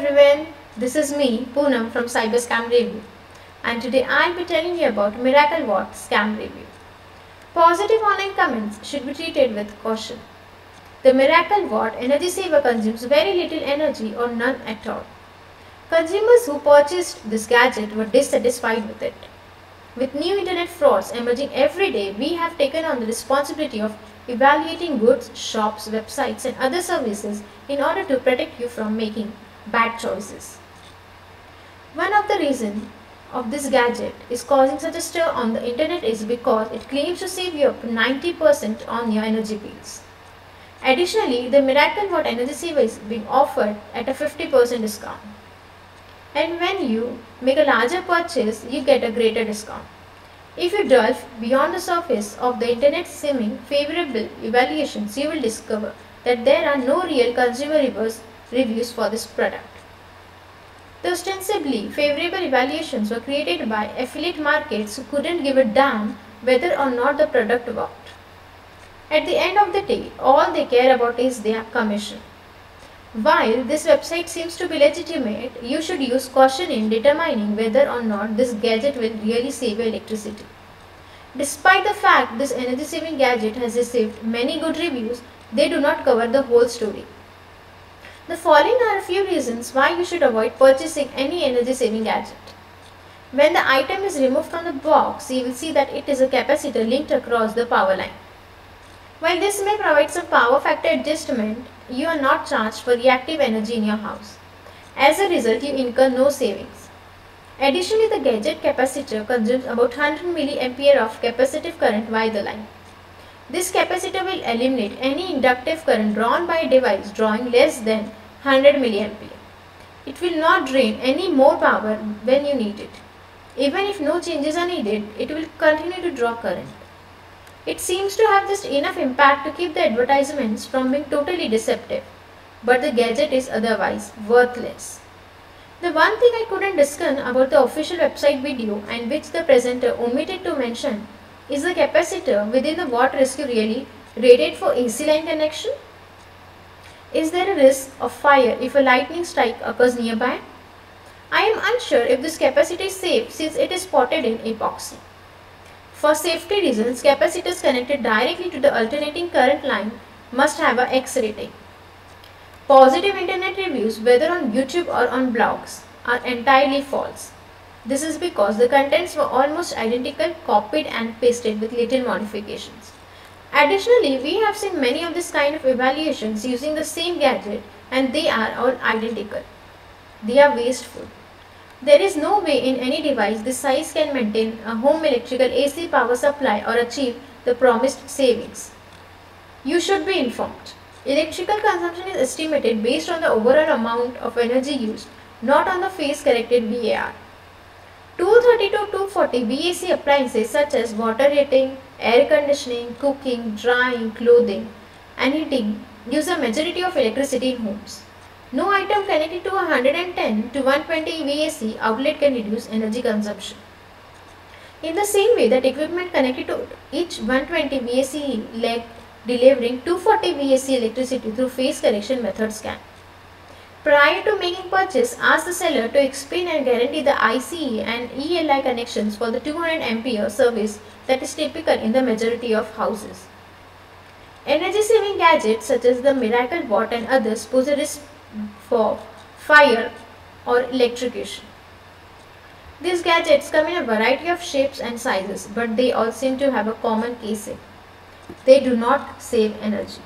This is me, Poonam from Cyber Scam Review and today I'll be telling you about Miracle Watt Scam Review. Positive online comments should be treated with caution. The Miracle Watt energy saver consumes very little energy or none at all. Consumers who purchased this gadget were dissatisfied with it. With new internet frauds emerging every day, we have taken on the responsibility of evaluating goods, shops, websites and other services in order to protect you from making bad choices. One of the reasons of this gadget is causing such a stir on the internet is because it claims to save you up to 90% on your energy bills. Additionally, the Miracle Watt Energy Saver is being offered at a 50% discount. And when you make a larger purchase, you get a greater discount. If you delve beyond the surface of the internet simming favorable evaluations, you will discover that there are no real consumer reviews for this product. The ostensibly favorable evaluations were created by affiliate markets who couldn't give a damn whether or not the product worked. At the end of the day, all they care about is their commission. While this website seems to be legitimate, you should use caution in determining whether or not this gadget will really save electricity. Despite the fact this energy saving gadget has received many good reviews, they do not cover the whole story. The following are a few reasons why you should avoid purchasing any energy saving gadget. When the item is removed from the box, you will see that it is a capacitor linked across the power line. While this may provide some power factor adjustment, you are not charged for reactive energy in your house. As a result, you incur no savings. Additionally, the gadget capacitor consumes about 100 mA of capacitive current via the line. This capacitor will eliminate any inductive current drawn by a device drawing less than 100 mA. It will not drain any more power when you need it. Even if no changes are needed, it will continue to draw current. It seems to have just enough impact to keep the advertisements from being totally deceptive, but the gadget is otherwise worthless. The one thing I couldn't discern about the official website video and which the presenter omitted to mention is the capacitor within the watt rescue really rated for AC line connection? Is there a risk of fire if a lightning strike occurs nearby? I am unsure if this capacitor is safe since it is spotted in epoxy. For safety reasons, capacitors connected directly to the alternating current line must have a X rating. Positive internet reviews, whether on YouTube or on blogs, are entirely false. This is because the contents were almost identical, copied and pasted with little modifications. Additionally, we have seen many of this kind of evaluations using the same gadget and they are all identical. They are wasteful. There is no way in any device this size can maintain a home electrical AC power supply or achieve the promised savings. You should be informed. Electrical consumption is estimated based on the overall amount of energy used, not on the phase corrected VAR. 230 to 240 VAC appliances such as water heating, air conditioning, cooking, drying, clothing and heating use a majority of electricity in homes. No item connected to 110 to 120 VAC outlet can reduce energy consumption. In the same way that equipment connected to each 120 VAC leg delivering 240 VAC electricity through phase correction methods can. Prior to making purchase, ask the seller to explain and guarantee the ICE and ELI connections for the 200 ampere service that is typical in the majority of houses. Energy saving gadgets such as the Miracle Watt and others pose a risk for fire or electrocution. These gadgets come in a variety of shapes and sizes, but they all seem to have a common casing. They do not save energy.